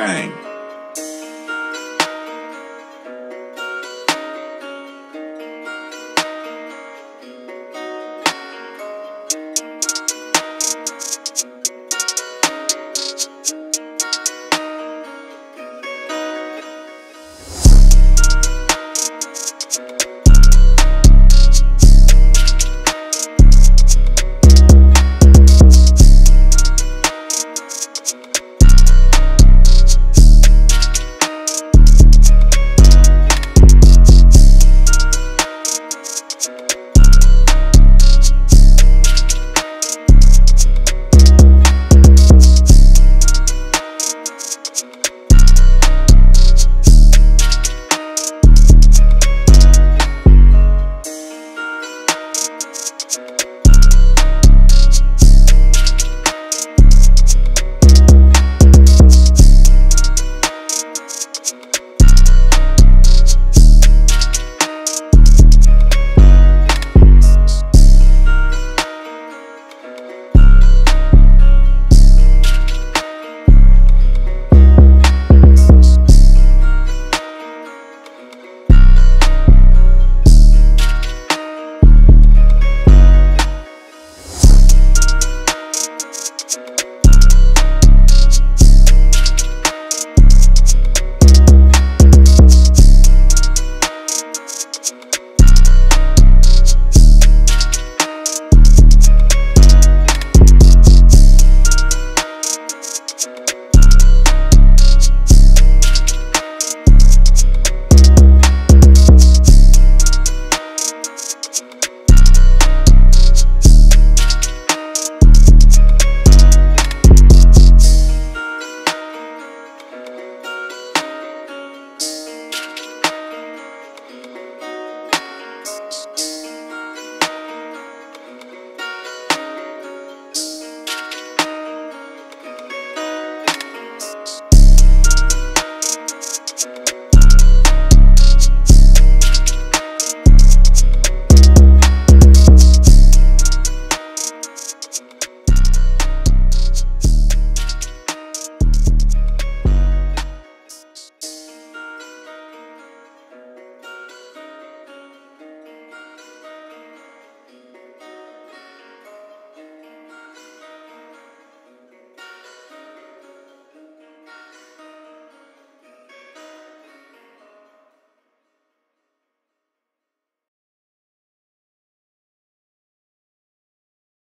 Bang.